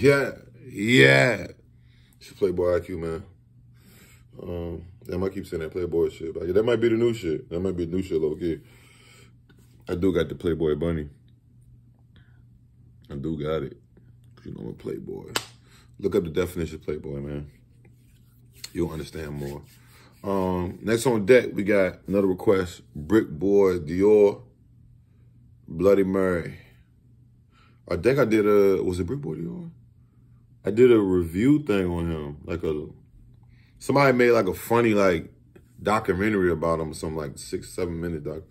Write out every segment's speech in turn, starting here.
Yeah, yeah. It's Playboy EyeQ, man. Um, I might keep saying that Playboy shit, but that might be the new shit. That might be the new shit, low key. I do got the Playboy bunny. I do got it. You know, I'm a Playboy. Look up the definition of Playboy, man. You'll understand more. Um, next on deck, we got another request. Brickboy Dior, Bloody Mary. I think I did a, was it Brickboy Dior? I did a review thing on him. Like a, somebody made like a funny like documentary about him, some like six, seven minute doc.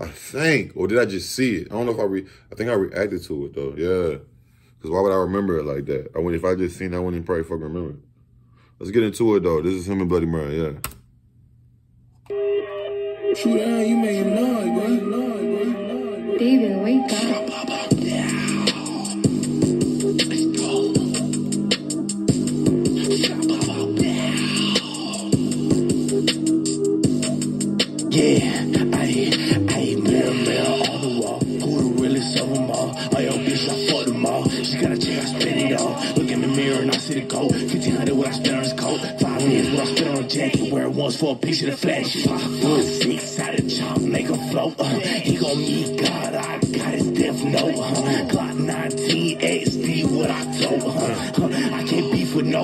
I think, or did I just see it? I don't know if I re, I think I reacted to it though. Yeah. Cause why would I remember it like that? I mean, if I just seen that, I wouldn't probably fucking remember it. Let's get into it though. This is him and Bloody Mary, yeah. Shoot down, you making noise, boy. Noise, boy. David, wake up. Yeah, ayy, ayy, mirror, mirror on the wall. Who the realest of them all? Oh, yo, bitch, I fuck them all. She got a check, I spend it all. Look in the mirror and I see the gold. 1500 what I spent on his coat. Five years what I spent on a jacket. Wear it once for a piece of the flesh. flash. Five, four, six, out of chop, make a float. Uh, he gon' meet God, I got his death note. Uh, Glock 19, XD, what I told. Uh, I can't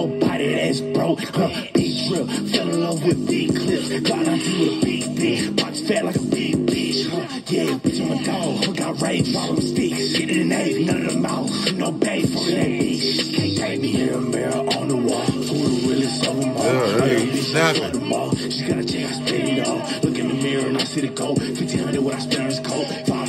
nobody that's broke. Uh, big drip, fell in love with big clips. Glock 19 with a big dick. Pockets fat like a big bitch. Uh, yeah, bitch, I'm a dog. I got rage, bottom sticks. Shit in the Navy, none of them mouth. No babe, fuck that bitch. Can't take me here, mirror on the wall. Who the realest of them all? Yeah, hey, bitch, snapping. fuck them all. She got a I spend it all. Look in the mirror and I see the gold. 1500 what I spent on his coat.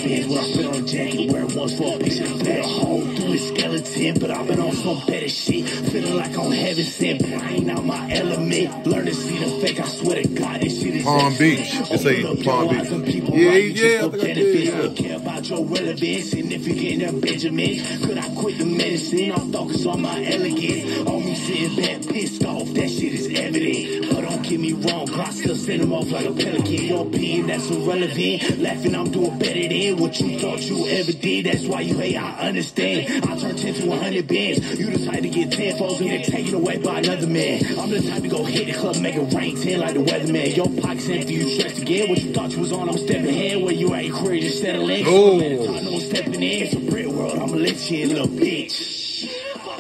Years what I on jacket. It once for a picture of flash. Home through the skeleton, but I've been on some better shit. Feeling like on heaven sent, ain't out my element. Learn to see the fake, I swear to God, this shit is Palm. Beach. It's a Palm Beach. eyes and people Yeah, yeah, I think I did, yeah. Don't care about your relevance, significant and Benjamin. Could I quit the medicine? I'm focused on my elegance. On me sitting back pissed off, that shit is evident. But don't get me wrong, I still send them off like a pelican. Your opinion, that's irrelevant. Laughing, I'm doing better than what you thought you ever did. That's why you hate, I understand. I turn 10 to 100 bands. You decide to get 10 folds and get taken away by another man. I'm the type to go hit the club, make it rain 10 like the weatherman. Your pockets empty, you stressed again. What you thought you was on, I'm stepping ahead. Where you at, you career just settling. Oh. I know I'm stepping in, it's a brick world. I'ma let you in, little bitch.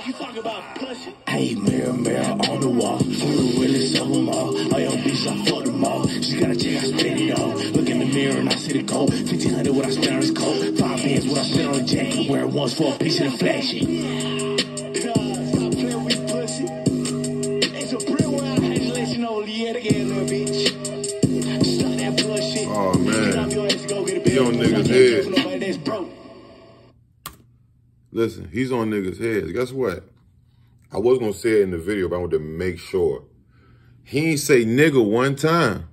You talk about pussy. Hey, mirror, mirror on the wall. Who the realest of them all? Oh, yo, bitch, I fuck them all. She got a check, I spend it all. Look in the mirror and I see the gold. 1500 what I spent on coat. Five bands what I spent on a jacket. Wear it once for a picture of flashy. Stop playing. It's a brick world. I had to let you yeah, again, little bitch. Stop that bullshit. Oh, man. Get off your ass and go get a He on niggas' head. for nobody that's broke. Listen, he's on niggas' heads. Guess what? I was gonna say it in the video, but I wanted to make sure. He ain't say nigga one time.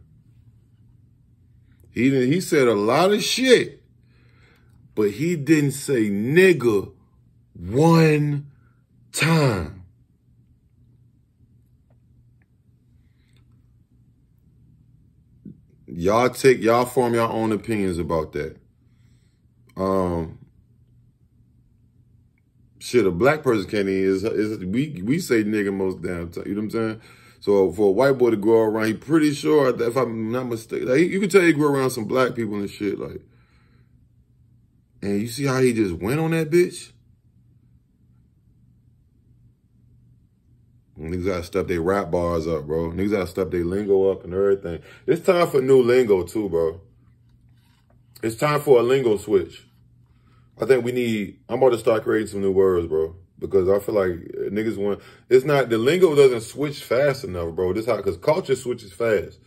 He he said a lot of shit, but he didn't say nigga one time. Y'all take y'all form your own opinions about that. Um shit, a black person can't even is is we we say nigga most damn time. You know what I'm saying? So for a white boy to grow around, he pretty sure that if I'm not mistaken, like, you can tell he grew around some black people and shit, like. And you see how he just went on that bitch? Niggas gotta step their rap bars up, bro. Niggas gotta step their lingo up and everything. It's time for new lingo too, bro. It's time for a lingo switch. I think we need. I'm about to start creating some new words, bro, because I feel like uh, niggas want. It's not the lingo doesn't switch fast enough, bro. This how because culture switches fast,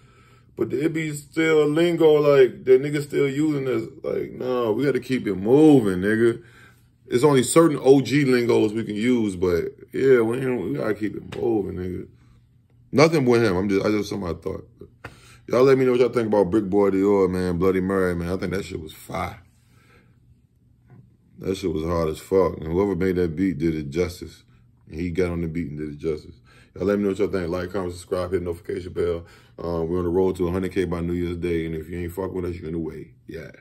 but it be still lingo like the niggas still using this. Like, no, we got to keep it moving, nigga. It's only certain OG lingos we can use, but yeah, we, we gotta keep it moving, nigga. Nothing with him. I'm just, I just something I thought. Y'all let me know what y'all think about Brickboy Dior, man. Bloody Mary, man. I think that shit was fire. That shit was hard as fuck. And whoever made that beat did it justice. He got on the beat and did it justice. Y'all let me know what y'all think. Like, comment, subscribe, hit notification bell. Um, we're on the road to 100K by New Year's Day. And if you ain't fuck with us, you're in the way. Yeah.